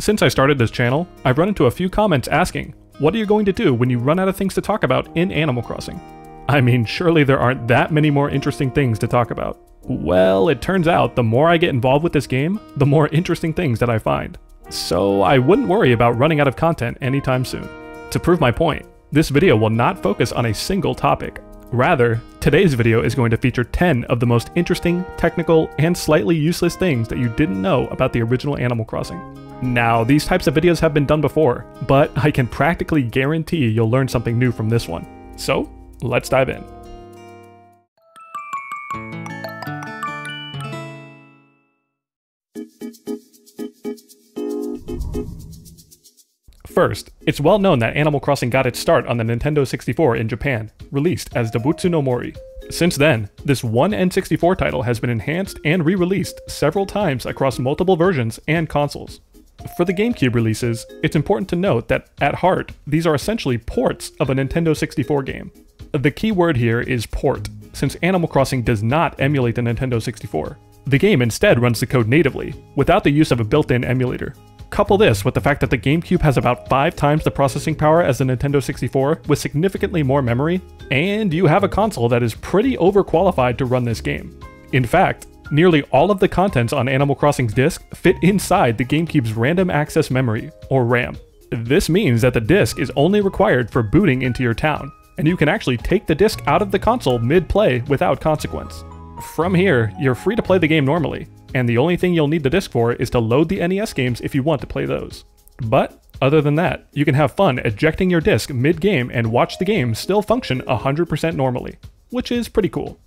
Since I started this channel, I've run into a few comments asking, what are you going to do when you run out of things to talk about in Animal Crossing? I mean, surely there aren't that many more interesting things to talk about. Well, it turns out the more I get involved with this game, the more interesting things that I find. So I wouldn't worry about running out of content anytime soon. To prove my point, this video will not focus on a single topic. Rather, today's video is going to feature 10 of the most interesting, technical, and slightly useless things that you didn't know about the original Animal Crossing. Now, these types of videos have been done before, but I can practically guarantee you'll learn something new from this one. So, let's dive in. First, it's well known that Animal Crossing got its start on the Nintendo 64 in Japan, released as Dobutsu no Mori. Since then, this one N64 title has been enhanced and re-released several times across multiple versions and consoles. For the GameCube releases, it's important to note that, at heart, these are essentially ports of a Nintendo 64 game. The key word here is port, since Animal Crossing does not emulate the Nintendo 64. The game instead runs the code natively, without the use of a built-in emulator. Couple this with the fact that the GameCube has about 5 times the processing power as the Nintendo 64 with significantly more memory, and you have a console that is pretty overqualified to run this game. In fact, nearly all of the contents on Animal Crossing's disk fit inside the GameCube's random access memory, or RAM. This means that the disk is only required for booting into your town, and you can actually take the disk out of the console mid-play without consequence. From here, you're free to play the game normally, and the only thing you'll need the disc for is to load the NES games if you want to play those. But other than that, you can have fun ejecting your disc mid-game and watch the game still function 100% normally, which is pretty cool.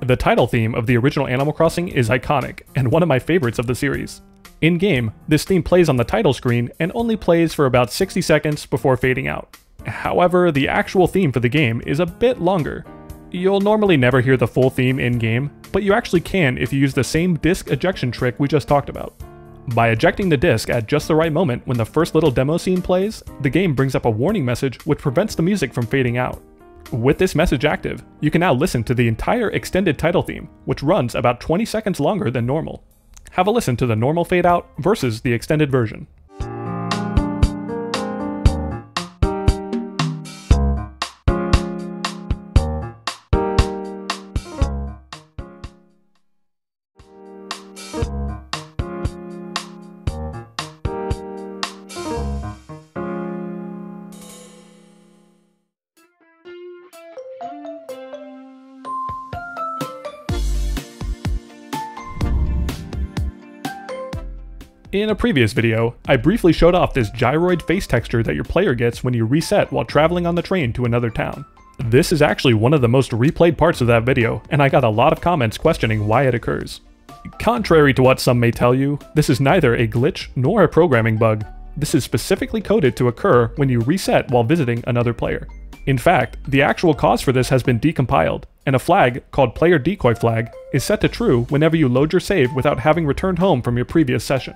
The title theme of the original Animal Crossing is iconic, and one of my favorites of the series. In game, this theme plays on the title screen and only plays for about 60 seconds before fading out. However, the actual theme for the game is a bit longer. You'll normally never hear the full theme in game, but you actually can if you use the same disc ejection trick we just talked about. By ejecting the disc at just the right moment when the first little demo scene plays, the game brings up a warning message which prevents the music from fading out. With this message active, you can now listen to the entire extended title theme, which runs about 20 seconds longer than normal. Have a listen to the normal fade out versus the extended version. In a previous video, I briefly showed off this gyroid face texture that your player gets when you reset while traveling on the train to another town. This is actually one of the most replayed parts of that video, and I got a lot of comments questioning why it occurs. Contrary to what some may tell you, this is neither a glitch nor a programming bug. This is specifically coded to occur when you reset while visiting another player. In fact, the actual cause for this has been decompiled, and a flag, called player decoy flag, is set to true whenever you load your save without having returned home from your previous session.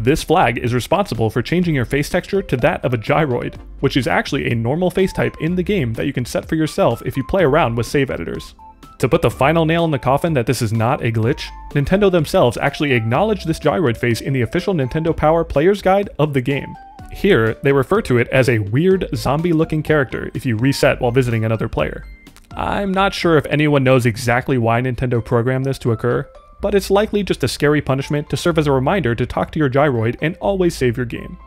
This flag is responsible for changing your face texture to that of a gyroid, which is actually a normal face type in the game that you can set for yourself if you play around with save editors. To put the final nail in the coffin that this is not a glitch, Nintendo themselves actually acknowledge this gyroid face in the official Nintendo Power Player's Guide of the game. Here, they refer to it as a weird zombie-looking character if you reset while visiting another player. I'm not sure if anyone knows exactly why Nintendo programmed this to occur, but it's likely just a scary punishment to serve as a reminder to talk to your gyroid and always save your game.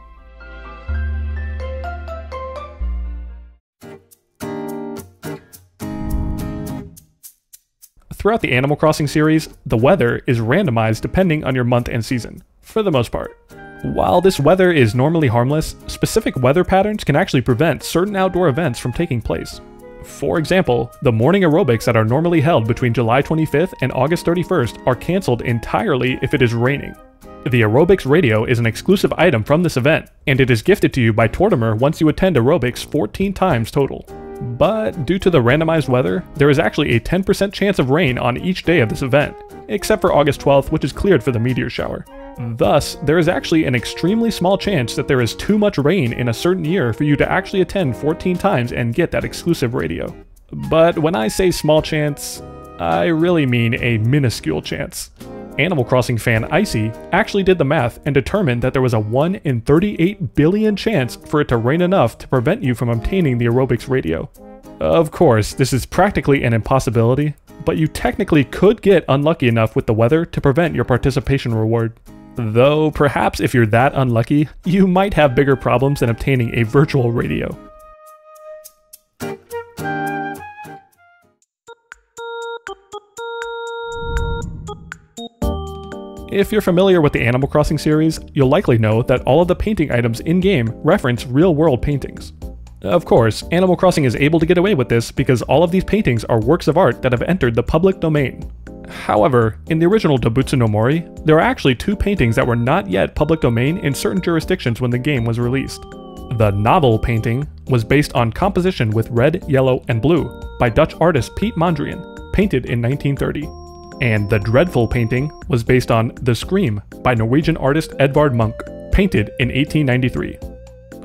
Throughout the Animal Crossing series, the weather is randomized depending on your month and season, for the most part. While this weather is normally harmless, specific weather patterns can actually prevent certain outdoor events from taking place. For example, the morning aerobics that are normally held between July 25th and August 31st are cancelled entirely if it is raining. The aerobics radio is an exclusive item from this event, and it is gifted to you by Tortimer once you attend aerobics 14 times total. But due to the randomized weather, there is actually a 10% chance of rain on each day of this event, except for August 12th which is cleared for the meteor shower. Thus, there is actually an extremely small chance that there is too much rain in a certain year for you to actually attend 14 times and get that exclusive radio. But when I say small chance, I really mean a minuscule chance. Animal Crossing fan Icy actually did the math and determined that there was a 1 in 38 billion chance for it to rain enough to prevent you from obtaining the aerobics radio. Of course, this is practically an impossibility, but you technically could get unlucky enough with the weather to prevent your participation reward. Though perhaps if you're that unlucky, you might have bigger problems than obtaining a virtual radio. If you're familiar with the Animal Crossing series, you'll likely know that all of the painting items in-game reference real-world paintings. Of course, Animal Crossing is able to get away with this because all of these paintings are works of art that have entered the public domain. However, in the original Dobutsu no Mori, there are actually two paintings that were not yet public domain in certain jurisdictions when the game was released. The novel painting was based on composition with red, yellow, and blue by Dutch artist Piet Mondrian, painted in 1930 and The Dreadful painting was based on The Scream by Norwegian artist Edvard Munch, painted in 1893.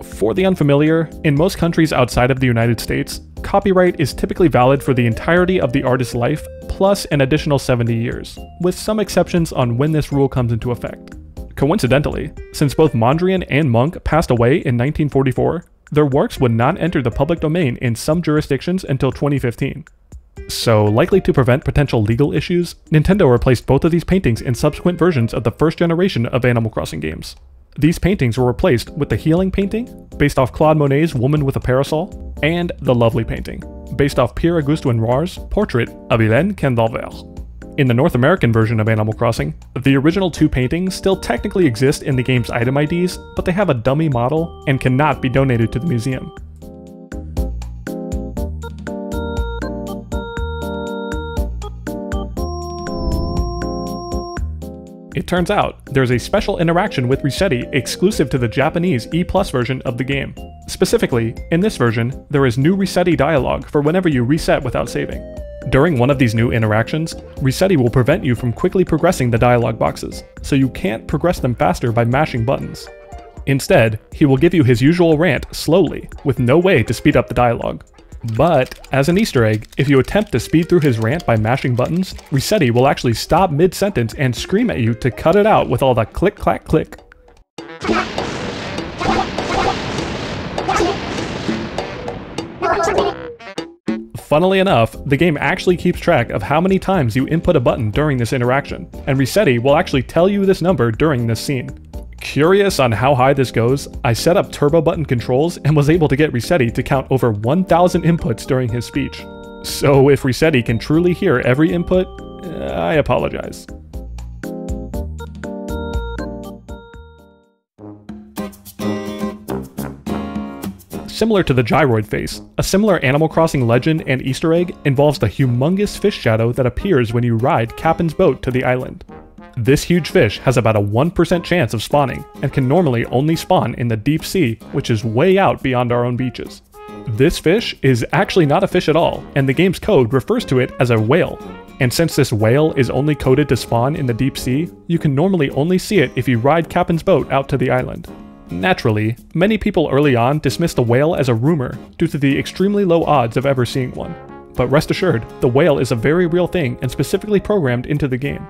For the unfamiliar, in most countries outside of the United States, copyright is typically valid for the entirety of the artist's life plus an additional 70 years, with some exceptions on when this rule comes into effect. Coincidentally, since both Mondrian and Munch passed away in 1944, their works would not enter the public domain in some jurisdictions until 2015. So, likely to prevent potential legal issues, Nintendo replaced both of these paintings in subsequent versions of the first generation of Animal Crossing games. These paintings were replaced with the Healing painting, based off Claude Monet's Woman with a Parasol, and the Lovely painting, based off Pierre Auguste Renoir's portrait of Hélène Candelval. In the North American version of Animal Crossing, the original two paintings still technically exist in the game's item IDs, but they have a dummy model and cannot be donated to the museum. Turns out, there's a special interaction with Resetti exclusive to the Japanese E Plus version of the game. Specifically, in this version, there is new Resetti dialogue for whenever you reset without saving. During one of these new interactions, Resetti will prevent you from quickly progressing the dialogue boxes, so you can't progress them faster by mashing buttons. Instead, he will give you his usual rant slowly, with no way to speed up the dialogue. But, as an easter egg, if you attempt to speed through his rant by mashing buttons, Resetti will actually stop mid-sentence and scream at you to cut it out with all the click-clack-click. Funnily enough, the game actually keeps track of how many times you input a button during this interaction, and Resetti will actually tell you this number during this scene. Curious on how high this goes, I set up turbo button controls and was able to get Resetti to count over 1,000 inputs during his speech. So if Resetti can truly hear every input, eh, I apologize. Similar to the gyroid face, a similar Animal Crossing legend and Easter egg involves the humongous fish shadow that appears when you ride Kapp'n's boat to the island. This huge fish has about a 1% chance of spawning, and can normally only spawn in the deep sea, which is way out beyond our own beaches. This fish is actually not a fish at all, and the game's code refers to it as a whale. And since this whale is only coded to spawn in the deep sea, you can normally only see it if you ride Kapp'n's boat out to the island. Naturally, many people early on dismissed the whale as a rumor due to the extremely low odds of ever seeing one. But rest assured, the whale is a very real thing and specifically programmed into the game.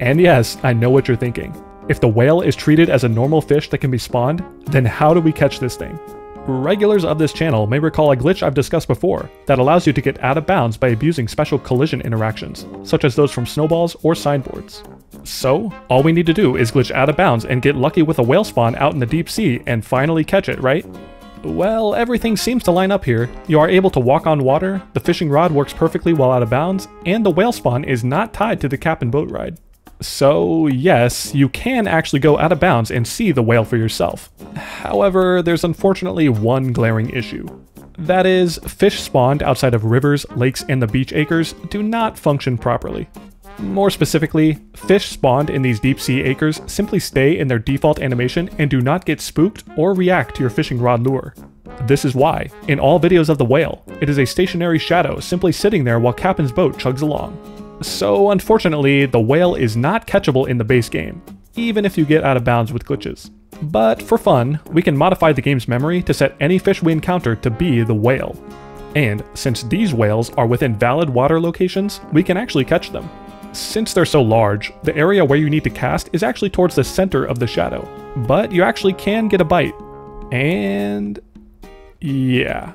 And yes, I know what you're thinking. If the whale is treated as a normal fish that can be spawned, then how do we catch this thing? Regulars of this channel may recall a glitch I've discussed before that allows you to get out of bounds by abusing special collision interactions, such as those from snowballs or signboards. So, all we need to do is glitch out of bounds and get lucky with a whale spawn out in the deep sea and finally catch it, right? Well, everything seems to line up here. You are able to walk on water, the fishing rod works perfectly while out of bounds, and the whale spawn is not tied to the Kapp'n boat ride. So, yes, you can actually go out of bounds and see the whale for yourself. However, there's unfortunately one glaring issue. That is, fish spawned outside of rivers, lakes, and the beach acres do not function properly. More specifically, fish spawned in these deep sea acres simply stay in their default animation and do not get spooked or react to your fishing rod lure. This is why, in all videos of the whale, it is a stationary shadow simply sitting there while Kapp'n's boat chugs along. So unfortunately, the whale is not catchable in the base game. even if you get out of bounds with glitches. But for fun, we can modify the game's memory to set any fish we encounter to be the whale. And since these whales are within valid water locations, we can actually catch them. Since they're so large, the area where you need to cast is actually towards the center of the shadow, but you actually can get a bite. And... yeah.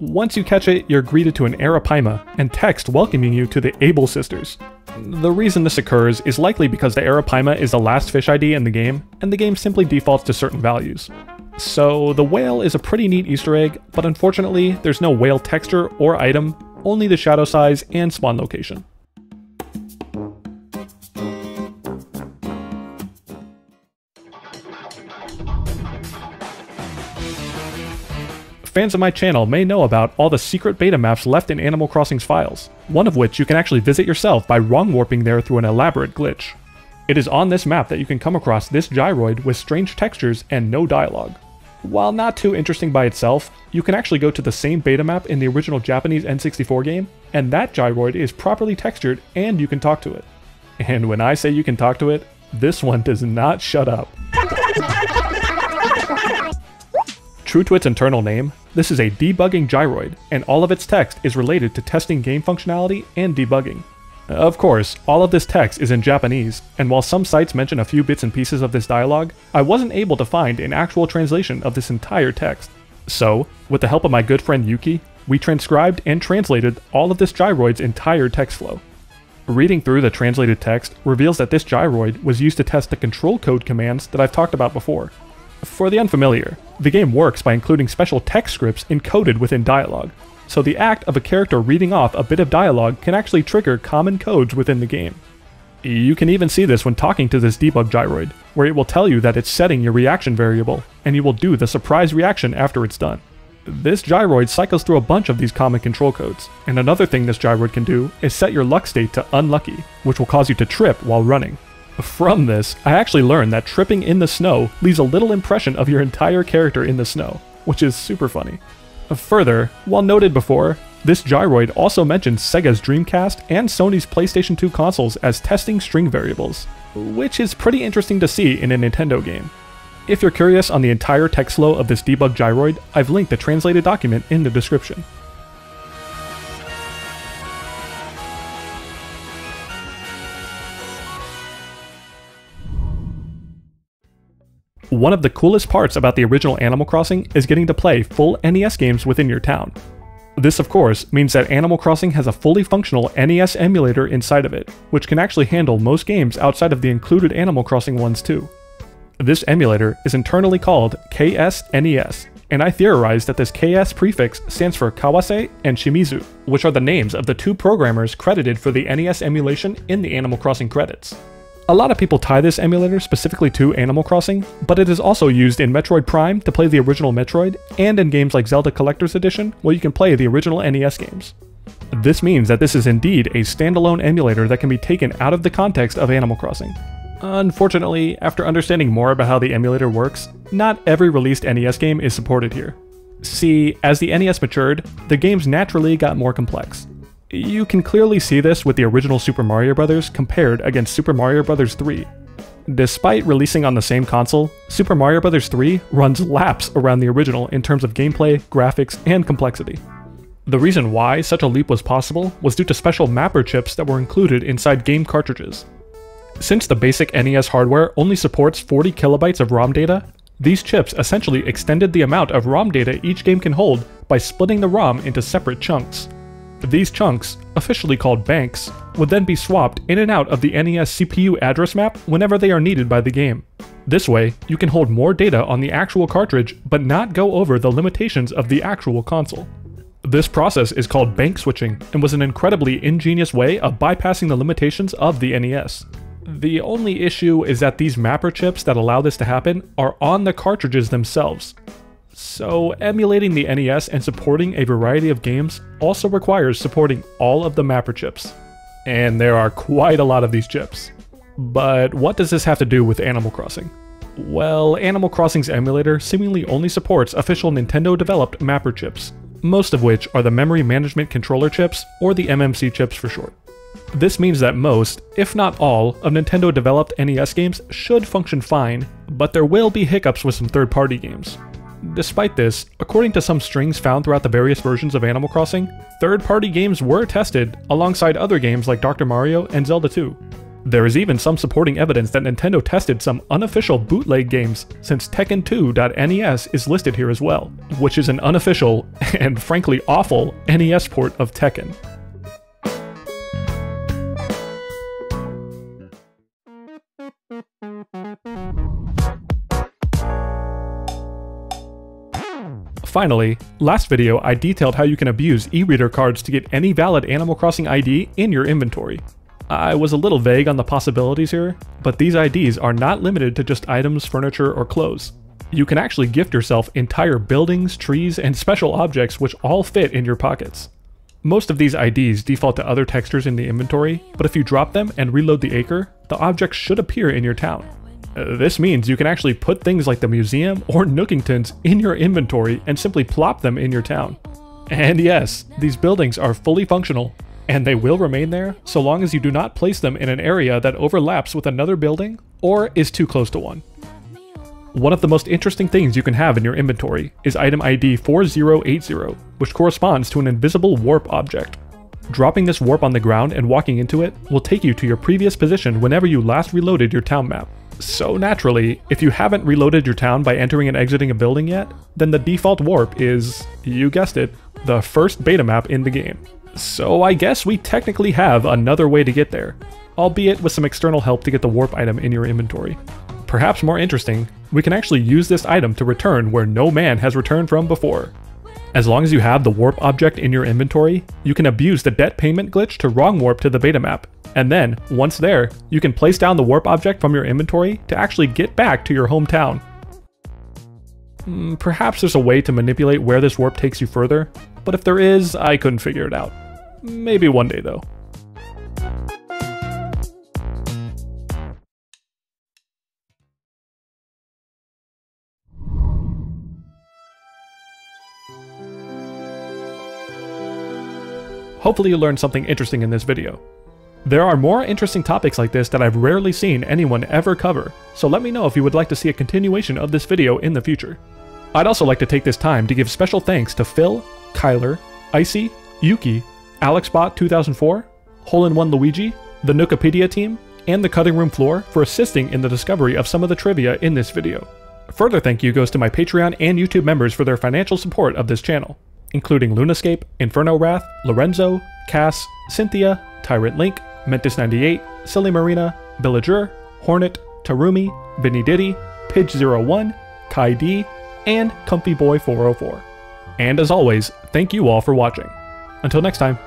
Once you catch it, you're greeted to an arapaima and text welcoming you to the Able Sisters. The reason this occurs is likely because the arapaima is the last fish ID in the game, and the game simply defaults to certain values. So the whale is a pretty neat easter egg, but unfortunately there's no whale texture or item, only the shadow size and spawn location. Fans of my channel may know about all the secret beta maps left in Animal Crossing's files, one of which you can actually visit yourself by wrong warping there through an elaborate glitch. It is on this map that you can come across this gyroid with strange textures and no dialogue. While not too interesting by itself, you can actually go to the same beta map in the original Japanese N64 game, and that gyroid is properly textured and you can talk to it. And when I say you can talk to it, this one does not shut up. True to its internal name, this is a debugging gyroid, and all of its text is related to testing game functionality and debugging. Of course, all of this text is in Japanese, and while some sites mention a few bits and pieces of this dialogue, I wasn't able to find an actual translation of this entire text. So, with the help of my good friend Yuki, we transcribed and translated all of this gyroid's entire text flow. Reading through the translated text reveals that this gyroid was used to test the control code commands that I've talked about before, for the unfamiliar, the game works by including special text scripts encoded within dialogue, so the act of a character reading off a bit of dialogue can actually trigger common codes within the game. You can even see this when talking to this debug gyroid, where it will tell you that it's setting your reaction variable, and you will do the surprise reaction after it's done. This gyroid cycles through a bunch of these common control codes, and another thing this gyroid can do is set your luck state to unlucky, which will cause you to trip while running. From this, I actually learned that tripping in the snow leaves a little impression of your entire character in the snow, which is super funny. Uh, further, while noted before, this gyroid also mentions Sega's Dreamcast and Sony's PlayStation 2 consoles as testing string variables, which is pretty interesting to see in a Nintendo game. If you're curious on the entire text flow of this debug gyroid, I've linked the translated document in the description. One of the coolest parts about the original Animal Crossing is getting to play full NES games within your town. This, of course, means that Animal Crossing has a fully functional NES emulator inside of it, which can actually handle most games outside of the included Animal Crossing ones too. This emulator is internally called KSNES, and I theorize that this KS prefix stands for Kawase and Shimizu, which are the names of the two programmers credited for the NES emulation in the Animal Crossing credits. A lot of people tie this emulator specifically to Animal Crossing, but it is also used in Metroid Prime to play the original Metroid, and in games like Zelda Collector's Edition, where you can play the original NES games. This means that this is indeed a standalone emulator that can be taken out of the context of Animal Crossing. Unfortunately, after understanding more about how the emulator works, not every released NES game is supported here. See, as the NES matured, the games naturally got more complex, you can clearly see this with the original Super Mario Bros. compared against Super Mario Bros. 3. Despite releasing on the same console, Super Mario Bros. 3 runs laps around the original in terms of gameplay, graphics, and complexity. The reason why such a leap was possible was due to special mapper chips that were included inside game cartridges. Since the basic NES hardware only supports 40 kilobytes of ROM data, these chips essentially extended the amount of ROM data each game can hold by splitting the ROM into separate chunks. These chunks, officially called banks, would then be swapped in and out of the NES CPU address map whenever they are needed by the game. This way, you can hold more data on the actual cartridge, but not go over the limitations of the actual console. This process is called bank switching, and was an incredibly ingenious way of bypassing the limitations of the NES. The only issue is that these mapper chips that allow this to happen are on the cartridges themselves, so emulating the NES and supporting a variety of games also requires supporting all of the mapper chips. And there are quite a lot of these chips. But what does this have to do with Animal Crossing? Well, Animal Crossing's emulator seemingly only supports official Nintendo developed mapper chips, most of which are the Memory Management Controller chips, or the MMC chips for short. This means that most, if not all, of Nintendo developed NES games should function fine, but there will be hiccups with some third party games. Despite this, according to some strings found throughout the various versions of Animal Crossing, third party games were tested alongside other games like Dr. Mario and Zelda 2. There is even some supporting evidence that Nintendo tested some unofficial bootleg games, since Tekken2.NES is listed here as well, which is an unofficial, and frankly awful, NES port of Tekken. Finally, last video I detailed how you can abuse e-reader cards to get any valid Animal Crossing ID in your inventory. I was a little vague on the possibilities here, but these IDs are not limited to just items, furniture, or clothes. You can actually gift yourself entire buildings, trees, and special objects which all fit in your pockets. Most of these IDs default to other textures in the inventory, but if you drop them and reload the acre, the objects should appear in your town. This means you can actually put things like the museum or Nookington's in your inventory and simply plop them in your town. And yes, these buildings are fully functional, and they will remain there so long as you do not place them in an area that overlaps with another building or is too close to one. One of the most interesting things you can have in your inventory is item ID 4080, which corresponds to an invisible warp object. Dropping this warp on the ground and walking into it will take you to your previous position whenever you last reloaded your town map. So naturally, if you haven't reloaded your town by entering and exiting a building yet, then the default warp is, you guessed it, the first beta map in the game. So I guess we technically have another way to get there, albeit with some external help to get the warp item in your inventory. Perhaps more interesting, we can actually use this item to return where no man has returned from before. As long as you have the warp object in your inventory, you can abuse the debt payment glitch to wrong warp to the beta map, and then, once there, you can place down the warp object from your inventory to actually get back to your hometown. Hmm, perhaps there's a way to manipulate where this warp takes you further, but if there is, I couldn't figure it out. Maybe one day though. Hopefully you learned something interesting in this video. There are more interesting topics like this that I've rarely seen anyone ever cover, so let me know if you would like to see a continuation of this video in the future. I'd also like to take this time to give special thanks to Phil, Kyler, Icy, Yuki, AlexBot2004, Hole-in-One Luigi, the Nookopedia team, and the Cutting Room Floor for assisting in the discovery of some of the trivia in this video. Further thank you goes to my Patreon and YouTube members for their financial support of this channel, including Lunascape, Inferno Wrath, Lorenzo, Cass, Cynthia, Tyrant Link, Mentis98, Silly Marina, Villager, Hornet, Tarumi, Vinny Diddy, Pidge01, Kai D, and Comfy Boy 404. And as always, thank you all for watching. Until next time.